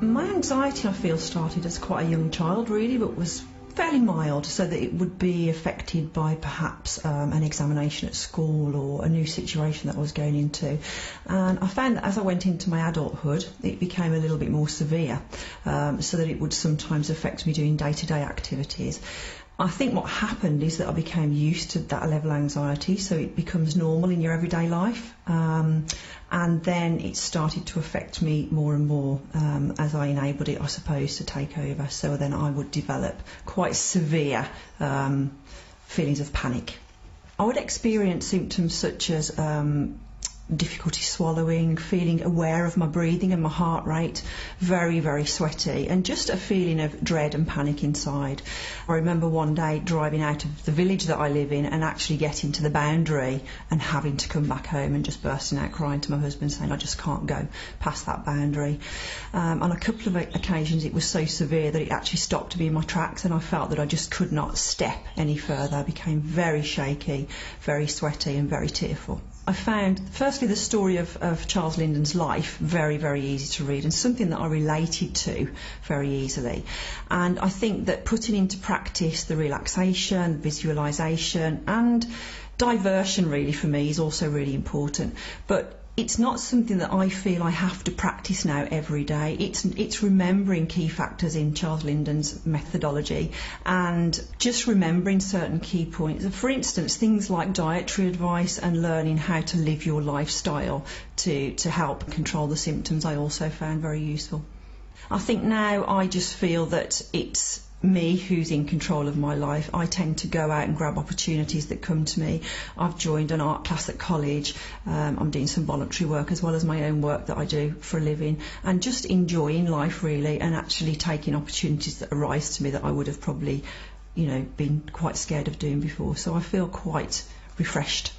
My anxiety, I feel, started as quite a young child, really, but was fairly mild, so that it would be affected by perhaps um, an examination at school or a new situation that I was going into. And I found that as I went into my adulthood, it became a little bit more severe, um, so that it would sometimes affect me doing day to day activities. I think what happened is that I became used to that level of anxiety, so it becomes normal in your everyday life. Um, and then it started to affect me more and more um, as I enabled it, I suppose, to take over. So then I would develop quite severe um, feelings of panic. I would experience symptoms such as um, difficulty swallowing, feeling aware of my breathing and my heart rate, very, very sweaty, and just a feeling of dread and panic inside. I remember one day driving out of the village that I live in and actually getting to the boundary and having to come back home and just bursting out crying to my husband saying, I just can't go past that boundary. Um, on a couple of occasions, it was so severe that it actually stopped me in my tracks and I felt that I just could not step any further. I became very shaky, very sweaty, and very tearful. I found, firstly, the story of, of, Charles Linden's life very, very easy to read and something that I related to very easily. And I think that putting into practice the relaxation, visualization, and diversion really for me is also really important. But it's not something that I feel I have to practice now every day. It's it's remembering key factors in Charles Linden's methodology and just remembering certain key points. For instance, things like dietary advice and learning how to live your lifestyle to to help control the symptoms. I also found very useful. I think now I just feel that it's me who's in control of my life. I tend to go out and grab opportunities that come to me. I've joined an art class at college. Um, I'm doing some voluntary work as well as my own work that I do for a living and just enjoying life really and actually taking opportunities that arise to me that I would have probably, you know, been quite scared of doing before. So I feel quite refreshed.